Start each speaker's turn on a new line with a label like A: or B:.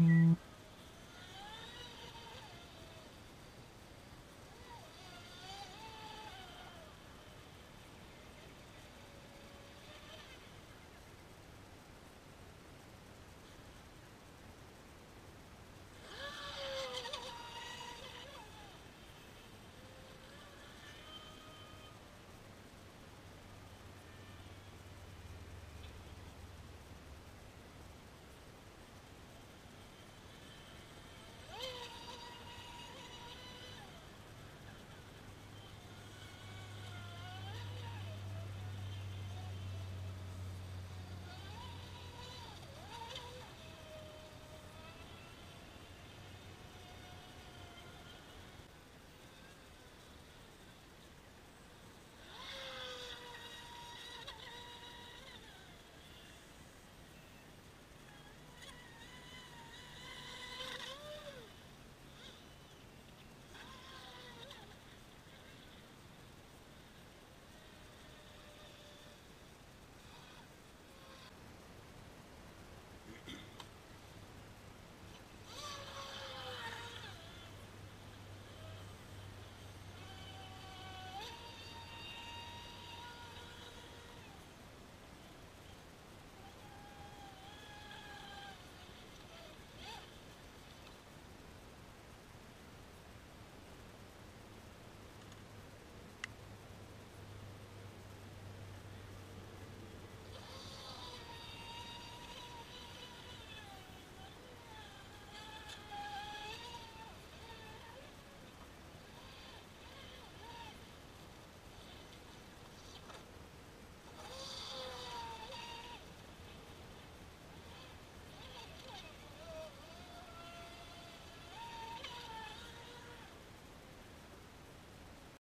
A: Mm-hmm.